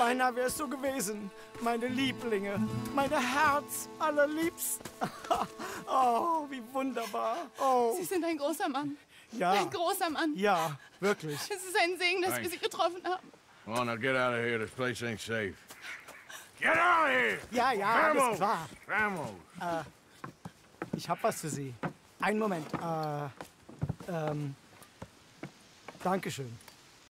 Beinahe wärst du gewesen. Meine Lieblinge, meine Herz allerliebst. oh, wie wunderbar. Oh, Sie sind ein großer Mann. ja. Ein großer Mann. Ja, wirklich. Es ist ein Segen, dass wir Sie getroffen haben. Come on, now get out of here. This place ain't safe. Get out of here! Ja, ja, alles Vamos! klar. Vamos! Äh, ich hab was für Sie. Einen Moment. Äh, ähm, Dankeschön.